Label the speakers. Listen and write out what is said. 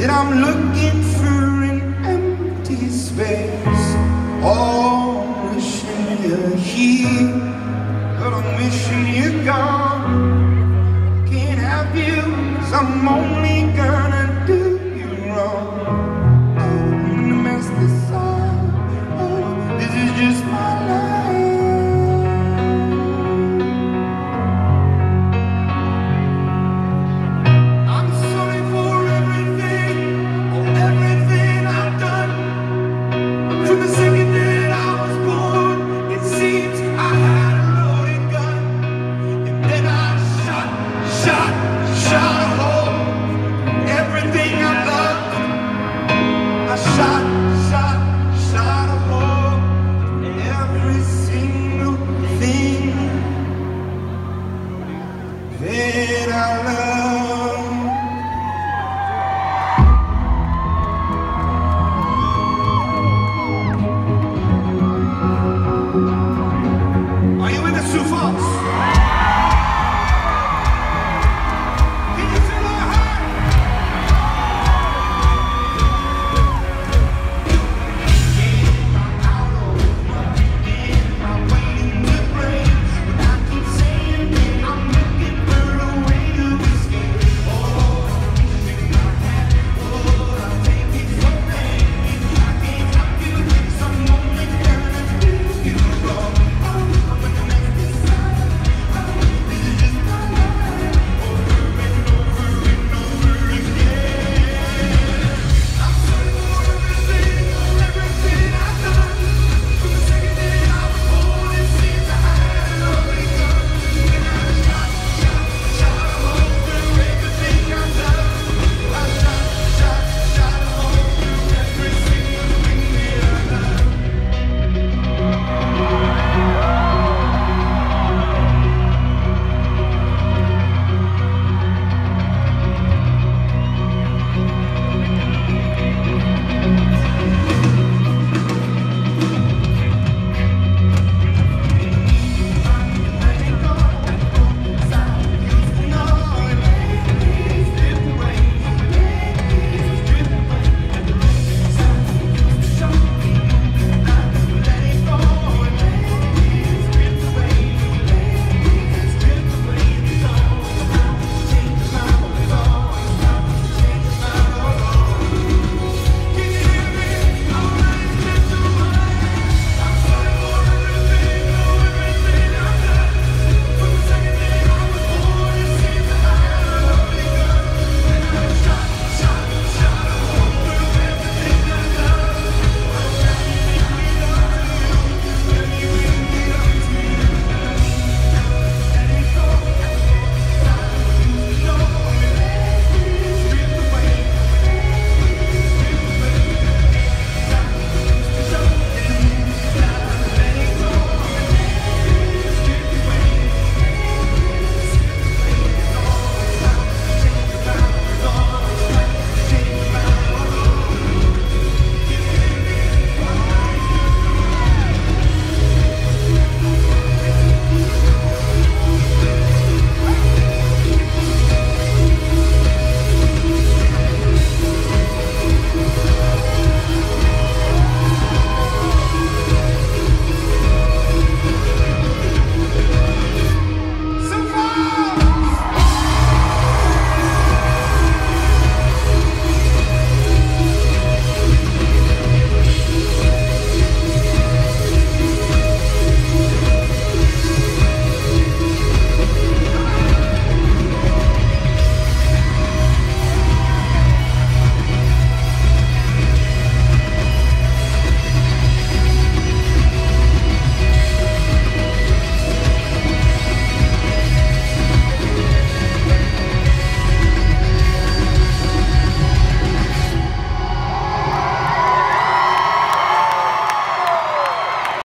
Speaker 1: that I'm looking for an empty space. Oh, I'm wishing you're here, but I'm wishing you're gone. Can't have you, cause I'm only gone.